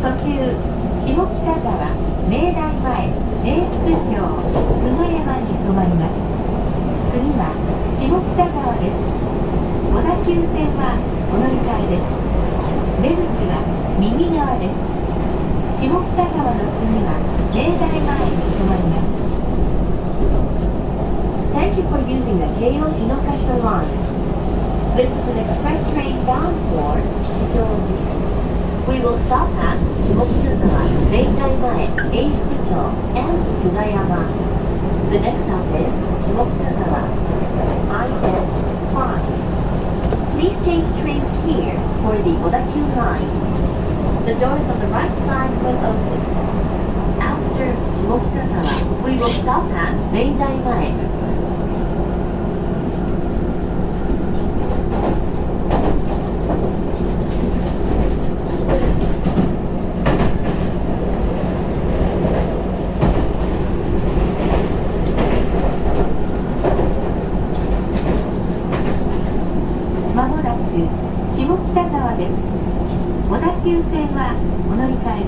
途中下北沢明大前明福町久我山に停まります次は下北沢です小田急線はお乗り換えです出口は右側です下北沢の次は明大前に停まります Thank you for using the Keio Inokashima line. This is an express train bound for 吉祥寺。We will stop at Shimokizuzawa, Meitai Mae, Eifuku and Kugayama. The next stop is Shimokizuzawa. i-5. Please change trains here for the Odakyu line. The doors on the right side will open. After Shimokizuzawa, we will stop at Meitai Mae,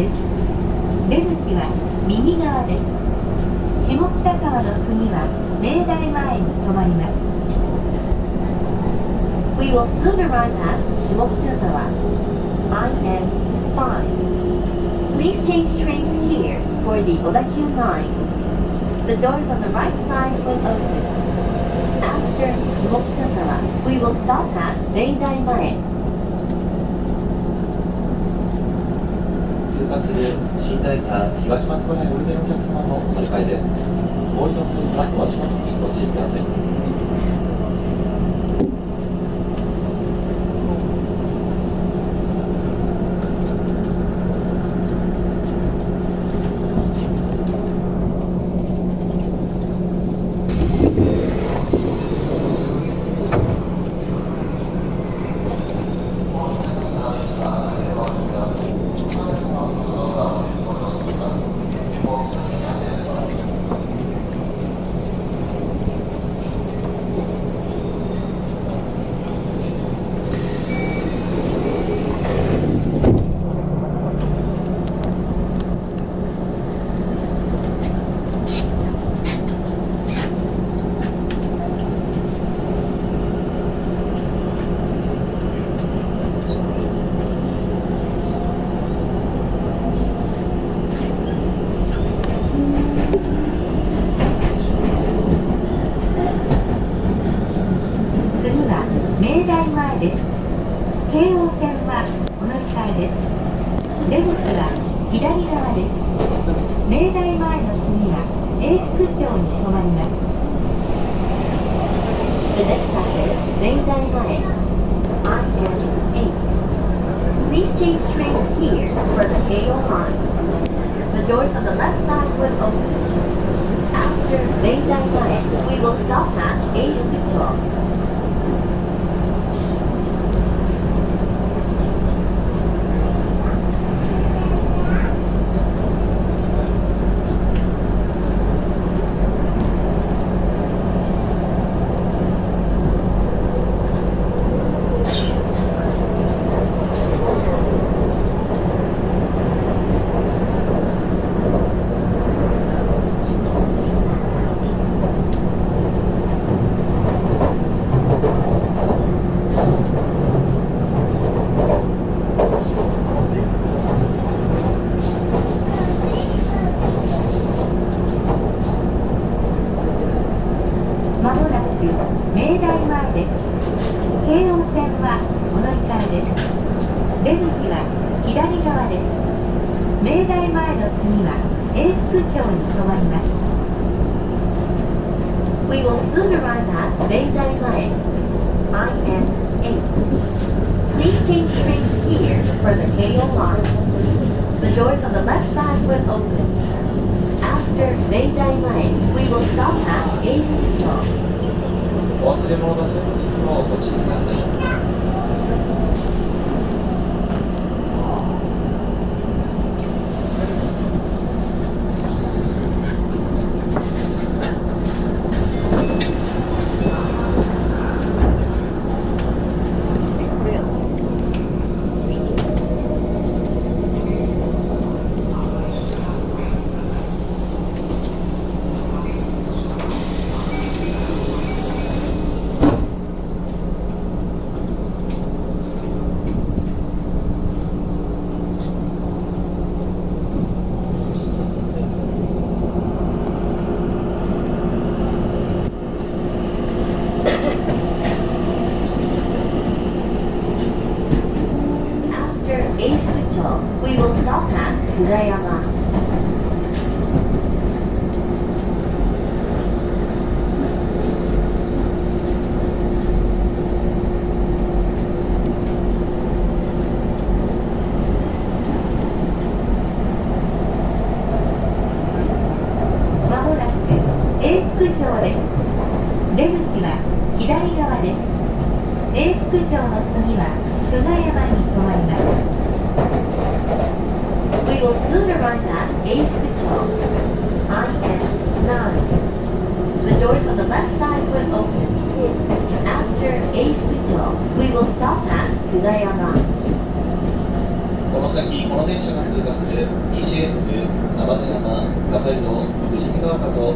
です出口は右側です下北沢の次は明大前に止まります We will soon arrive at 下北沢 IN5 Please change trains here for the Odaq line The doors on the right side will open After 下北沢 We will stop at 明大前通過する新大館東松原へ降りでのお客様の乗り換えです。お降りの際はお足元にご注意ください。です京王線はお乗り換えです出口は左側です明大前の次は永福町に止まります The next stop is 明大前 on Avenue 8 Please change trains here for the KO line The doors on the left side will open After 明大前 we will stop at 8 Kuchou に停まります We will soon arrive at Meidai Mae. I am 8. Please change trains here for the Keio line. The doors on the left side will open. After Meidai Mae, we will stop at Eifukucho. お忘れ物の線路をお持ちください。After Eifukucho, we will 永福町です出口は左側です。永福町の次は久我山に停まります。この先この電車が通過する西江戸長田山カフェの富士見川と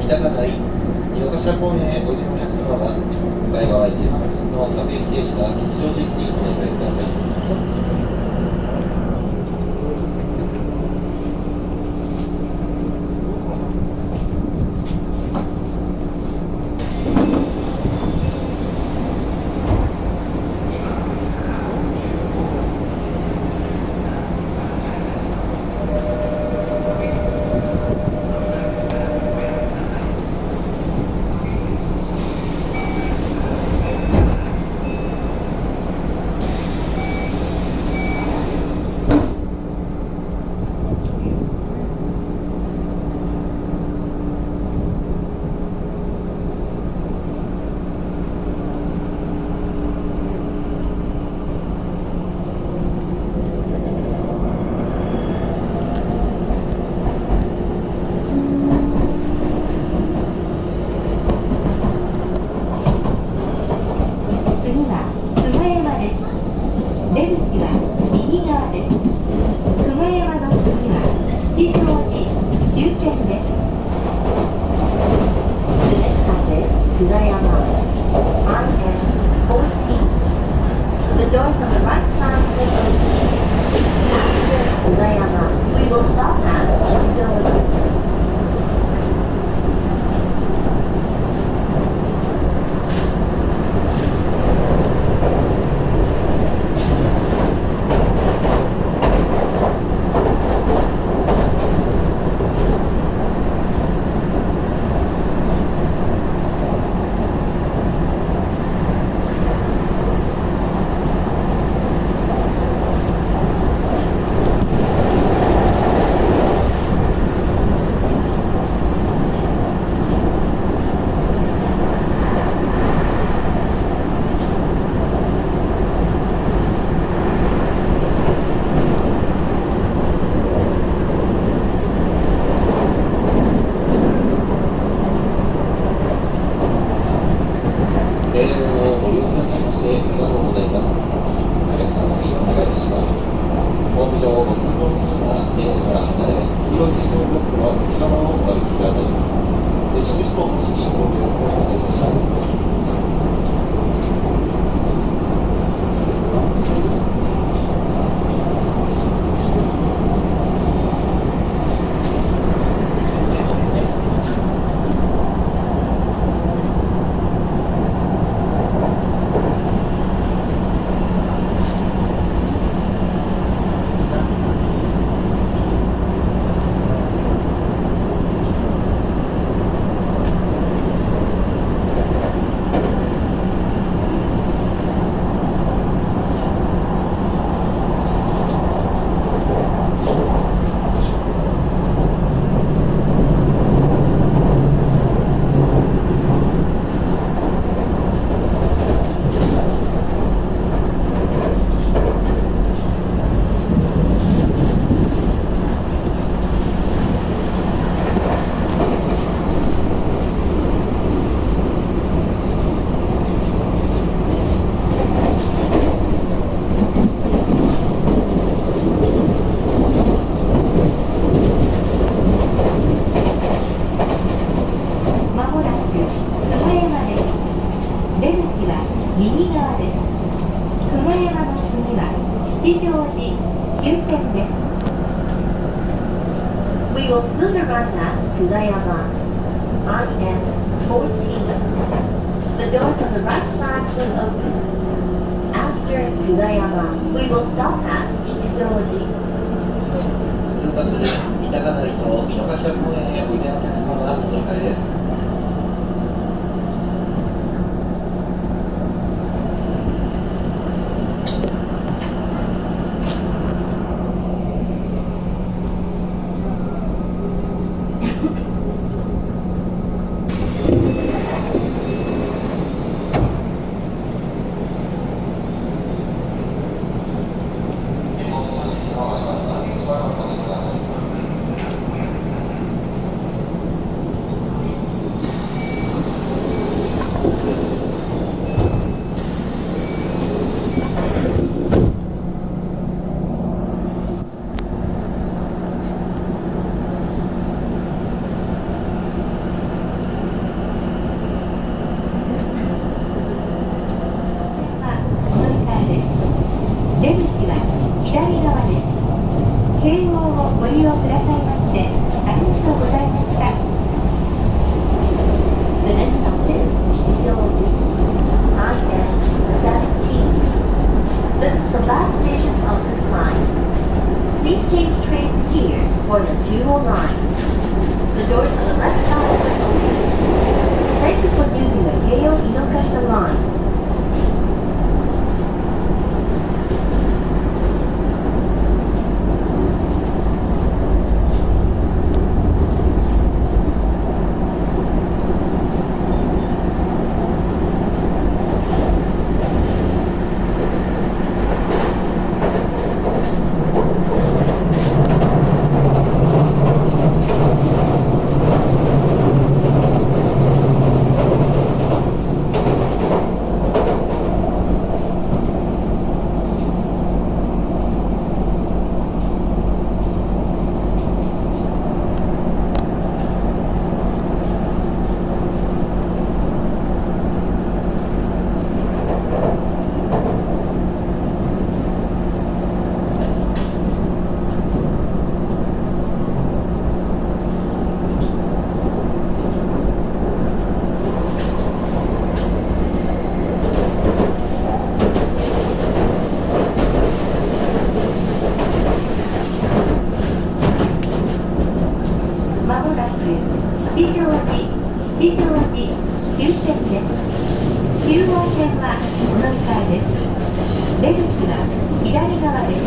三鷹台井の頭公園へおご利用客様は向かい側1番線のカフェ駅停車吉祥寺駅にお願いください。Stop is 電ご利用くださいましてありがとうございます。お客様にお願いいたします。ホーム上を通電車から離れ、広い停電ブロックの内側をお歩きください。接触室もおしにご利用をお願いまし。We will soon arrive at Kugayama. IN 14. The doors on the right side will open. After Kugayama, we will stop at Kichijoji. 通過する三鷹台と井の頭公園へおいでのお客様がお迎えです。はお乗り換えです Keio Inokashita line. まもなく吉祥寺吉祥寺終点です中央線はお乗り換えです出口は左側です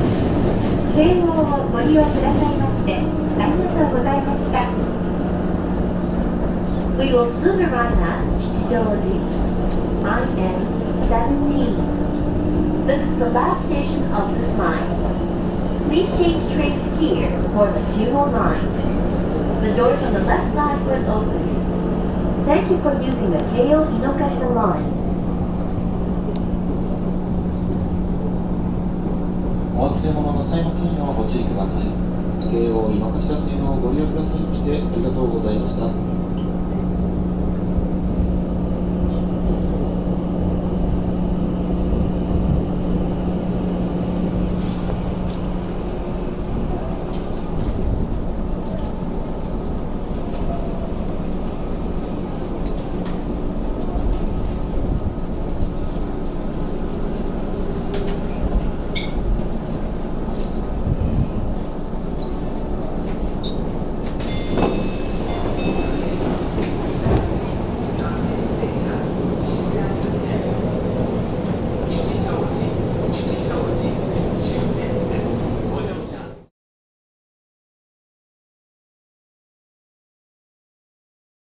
京王をご利用くださいましてありがとうございました We will soon arrive at Kichijoji. IN 17. This is the last station of this line. Please change trains here for the 209. The doors on the left side will open. Thank you for using the Keio Inokashita line. お忘れ物の際の際にはご注意ください。京王井の頭線をご利用くださいましてありがとうございました